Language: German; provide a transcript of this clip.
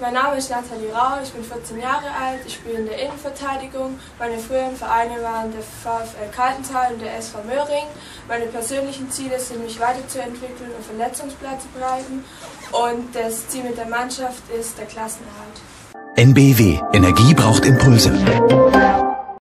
Mein Name ist Nathalie Rau, ich bin 14 Jahre alt, ich spiele in der Innenverteidigung. Meine früheren Vereine waren der VfL Kaltental und der SV Möhring. Meine persönlichen Ziele sind, mich weiterzuentwickeln und verletzungsfrei zu bleiben. Und das Ziel mit der Mannschaft ist der Klassenerhalt. NBW. Energie braucht Impulse.